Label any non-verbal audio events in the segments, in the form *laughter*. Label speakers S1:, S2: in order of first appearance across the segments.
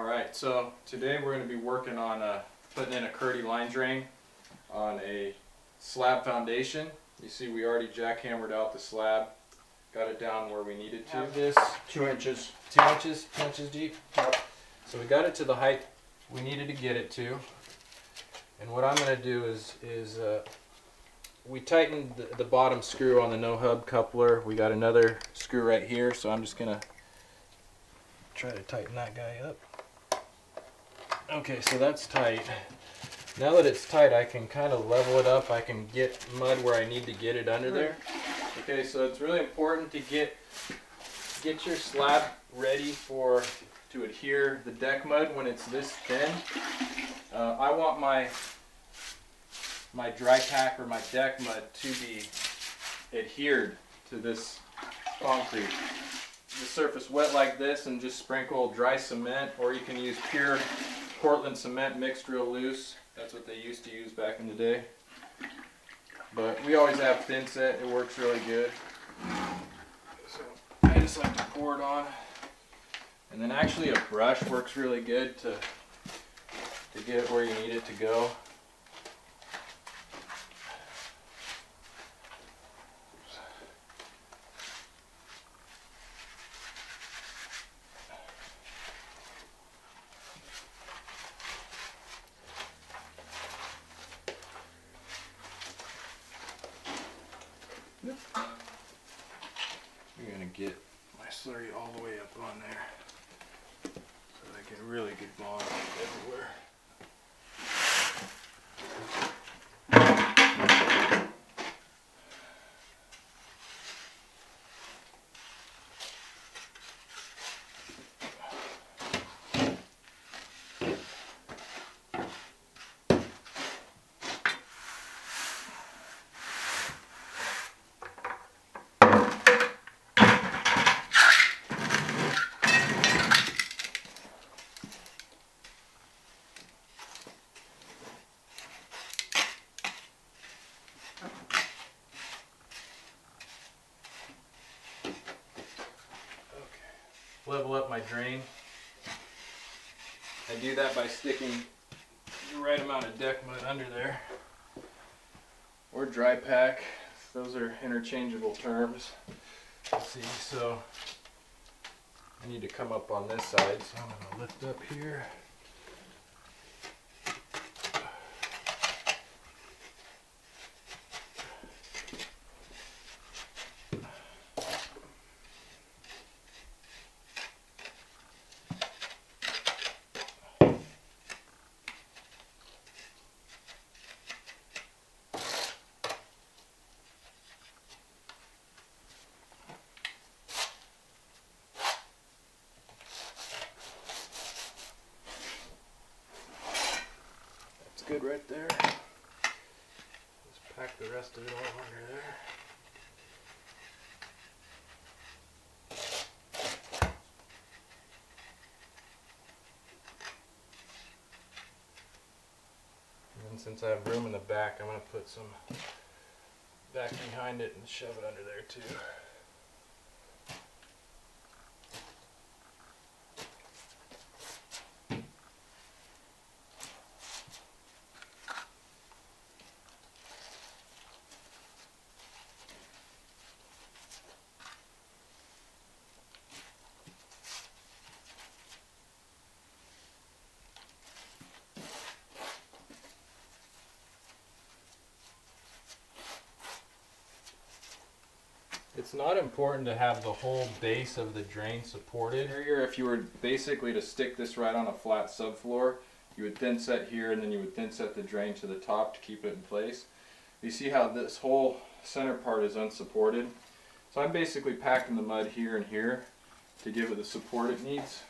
S1: Alright, so today we're going to be working on uh, putting in a Kerdi line drain on a slab foundation. You see we already jackhammered out the slab, got it down where we needed to.
S2: Have
S1: this
S2: Two inches.
S1: two inches, two inches deep. Yep. So we got it to the height we needed to get it to. And what I'm going to do is, is uh, we tightened the, the bottom screw on the no hub coupler. We got another screw right here, so I'm just going to try to tighten that guy up. Okay, so that's tight. Now that it's tight, I can kind of level it up. I can get mud where I need to get it under there. Okay, so it's really important to get get your slab ready for to adhere the deck mud when it's this thin. Uh, I want my my dry pack or my deck mud to be adhered to this concrete. The surface wet like this and just sprinkle dry cement or you can use pure Portland cement mixed real loose. That's what they used to use back in the day. But we always have thin set, it works really good. So I just like to pour it on. And then actually a brush works really good to to get it where you need it to go. I'm gonna get my slurry all the way up on there so I get a really good bond everywhere. Level up my drain. I do that by sticking the right amount of deck mud under there. Or dry pack. Those are interchangeable terms. Let's see, so I need to come up on this side, so I'm gonna lift up here. That's good right there. Just pack the rest of it all under there. And since I have room in the back, I'm going to put some back behind it and shove it under there too. It's not important to have the whole base of the drain supported. Here, if you were basically to stick this right on a flat subfloor, you would thin set here and then you would thin set the drain to the top to keep it in place. You see how this whole center part is unsupported? So I'm basically packing the mud here and here to give it the support it needs.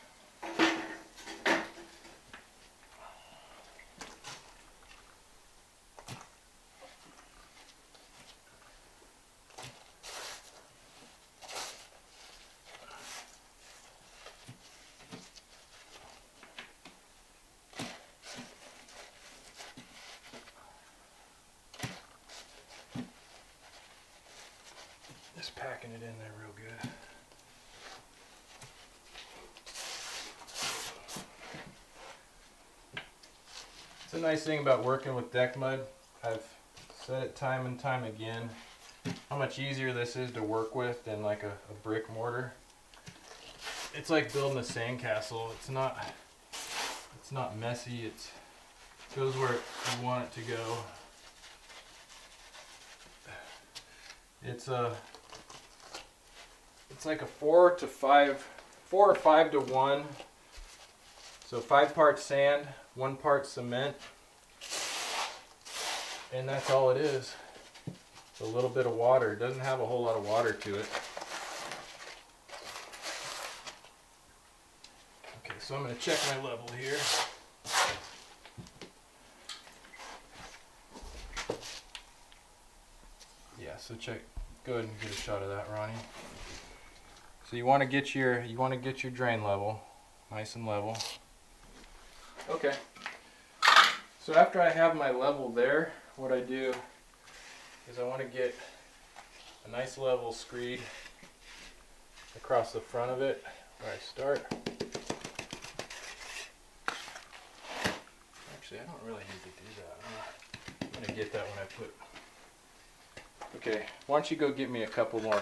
S1: Just packing it in there real good. It's a nice thing about working with deck mud. I've said it time and time again how much easier this is to work with than like a, a brick mortar. It's like building a sandcastle. It's not it's not messy. It's goes where you want it to go. It's a it's like a four to five four or five to one. So five parts sand, one part cement. And that's all it is. A little bit of water. It doesn't have a whole lot of water to it. Okay, so I'm going to check my level here. Yeah, so check. Go ahead and get a shot of that, Ronnie. So you want to get your you want to get your drain level nice and level. Okay. So after I have my level there, what I do is I want to get a nice level screed across the front of it where I start. Actually, I don't really need to do that. I'm going to get that when I put... Okay, why don't you go get me a couple more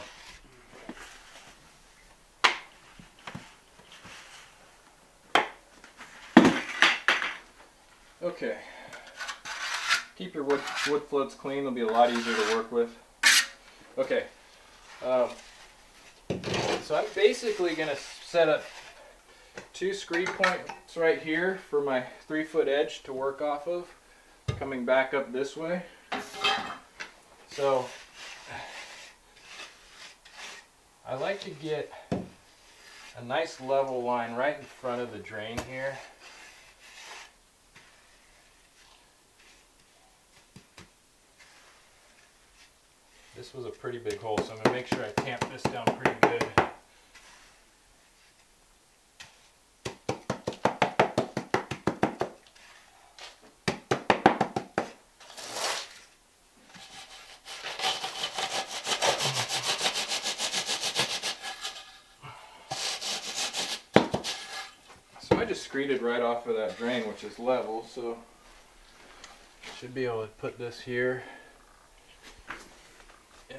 S1: Okay. Keep your wood, wood floats clean. They'll be a lot easier to work with. Okay. Um, so I'm basically going to set up two screed points right here for my three foot edge to work off of. Coming back up this way. So I like to get a nice level line right in front of the drain here. This was a pretty big hole, so I'm going to make sure I tamp this down pretty good. So I just screeded right off of that drain, which is level, so should be able to put this here.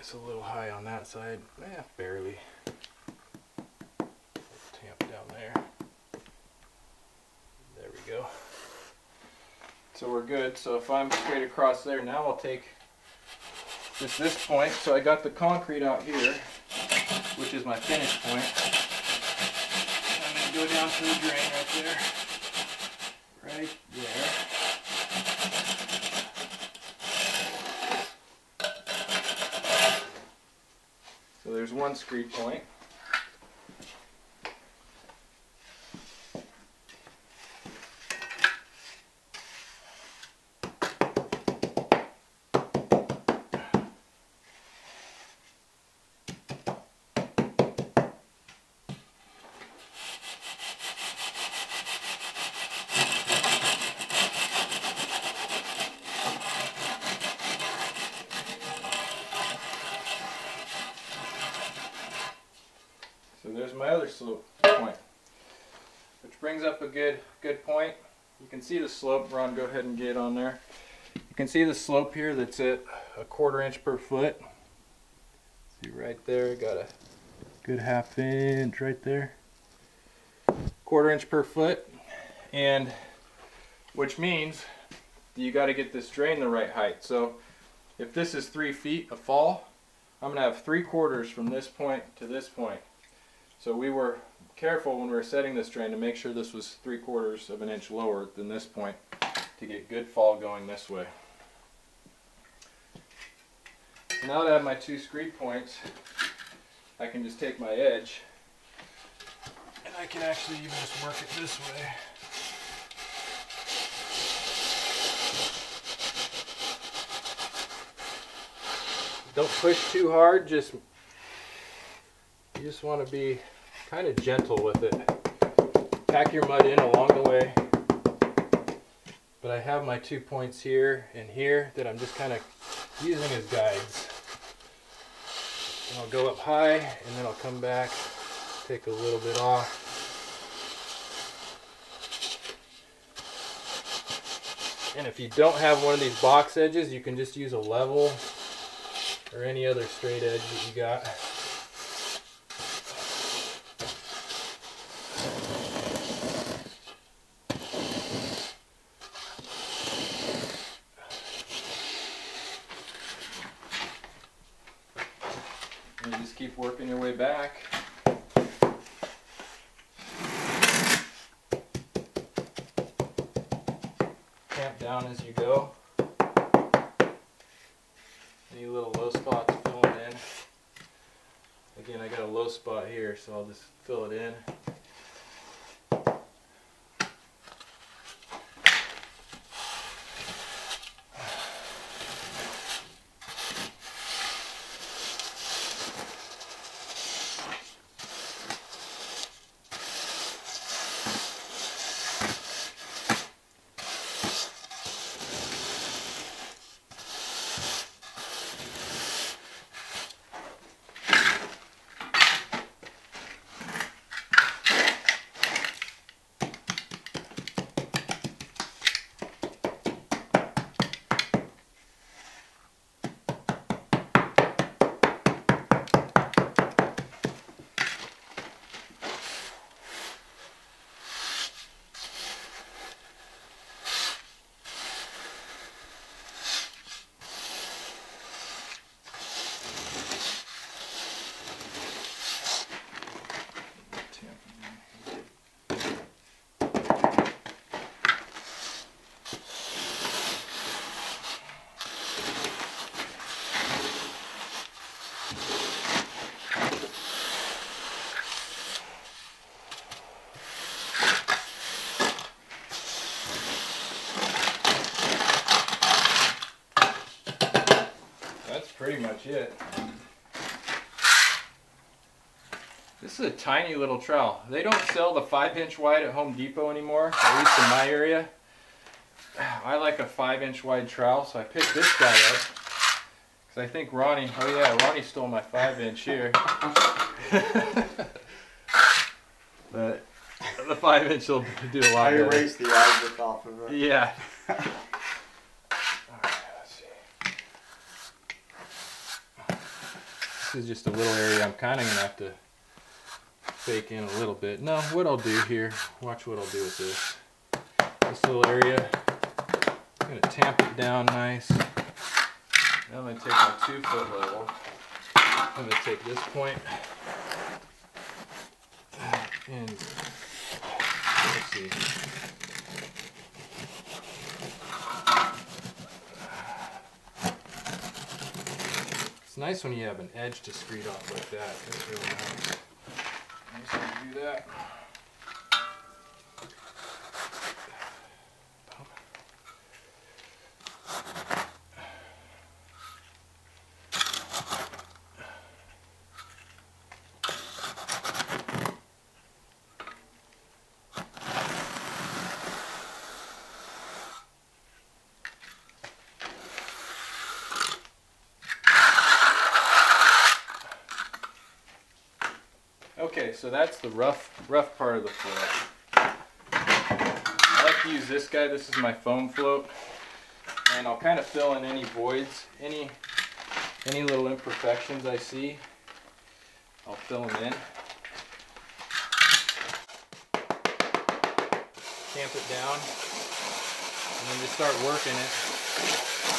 S1: It's a little high on that side. Eh, barely. Tamp down there. There we go. So we're good. So if I'm straight across there, now I'll take just this point. So I got the concrete out here, which is my finish point. I'm going to go down to the drain right there. Right there. There's one screed point. So there's my other slope point, which brings up a good good point. You can see the slope. Ron, go ahead and get on there. You can see the slope here that's at a quarter inch per foot. See right there, got a good half inch right there. Quarter inch per foot, and which means you got to get this drain the right height. So if this is three feet a fall, I'm gonna have three quarters from this point to this point. So we were careful when we were setting this drain to make sure this was three quarters of an inch lower than this point to get good fall going this way. So now that I have my two screed points, I can just take my edge and I can actually even just work it this way. Don't push too hard, just you just want to be kind of gentle with it. Pack your mud in along the way. But I have my two points here and here that I'm just kind of using as guides. And I'll go up high and then I'll come back, take a little bit off. And if you don't have one of these box edges, you can just use a level or any other straight edge that you got. And you just keep working your way back. Tamp down as you go. Any little low spots, fill it in. Again, I got a low spot here, so I'll just fill it in. That's pretty much it. This is a tiny little trowel. They don't sell the 5 inch wide at Home Depot anymore, at least in my area. I like a 5 inch wide trowel, so I picked this guy up. Because I think Ronnie, oh yeah, Ronnie stole my 5 inch here. *laughs* but the 5 inch will do a lot
S2: I
S1: better.
S2: erased the Isaac off of it.
S1: Yeah. *laughs* Alright, let's see. This is just a little area I'm kind of going to have to fake in a little bit. No, what I'll do here, watch what I'll do with this. This little area, I'm going to tamp it down nice. Now I'm going to take my two foot level. I'm going to take this point and let's see. It's nice when you have an edge to screed off like that. That's really nice. When you do that. Okay, so that's the rough rough part of the float. I like to use this guy. This is my foam float. And I'll kind of fill in any voids, any any little imperfections I see. I'll fill them in. Tamp it down. And then just start working it.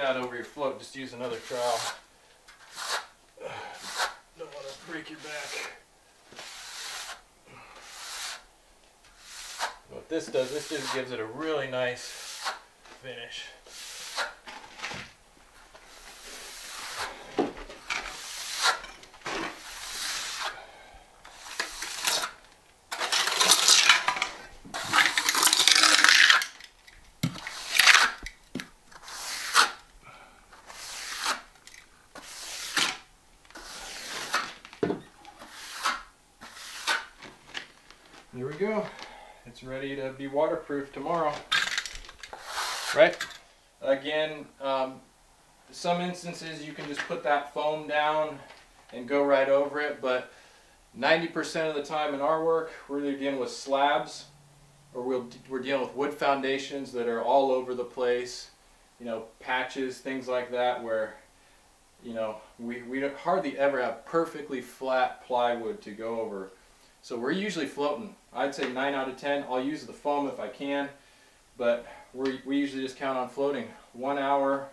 S1: Out over your float, just use another trowel. Don't want to break your back. What this does, this just gives it a really nice finish. There we go. It's ready to be waterproof tomorrow. Right? Again, um, some instances you can just put that foam down and go right over it, but 90% of the time in our work, we're either dealing with slabs or we'll, we're dealing with wood foundations that are all over the place, you know, patches, things like that, where, you know, we, we hardly ever have perfectly flat plywood to go over. So we're usually floating. I'd say 9 out of 10. I'll use the foam if I can, but we we usually just count on floating. One hour,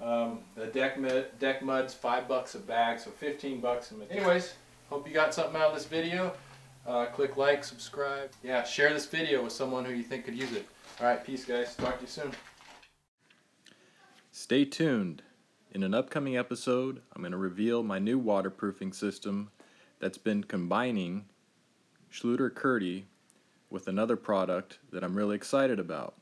S1: um, the deck, mud, deck mud's 5 bucks a bag, so 15 bucks a material. Anyways, hope you got something out of this video. Uh, click like, subscribe. Yeah, share this video with someone who you think could use it. Alright, peace guys. Talk to you soon. Stay tuned. In an upcoming episode, I'm going to reveal my new waterproofing system that's been combining Schluter Kerdi with another product that I'm really excited about.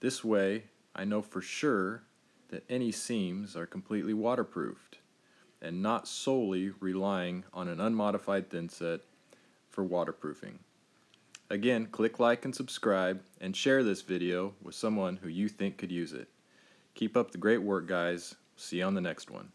S1: This way, I know for sure that any seams are completely waterproofed and not solely relying on an unmodified thinset for waterproofing. Again, click like and subscribe and share this video with someone who you think could use it. Keep up the great work, guys. See you on the next one.